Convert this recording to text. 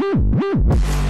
Woo! Woo!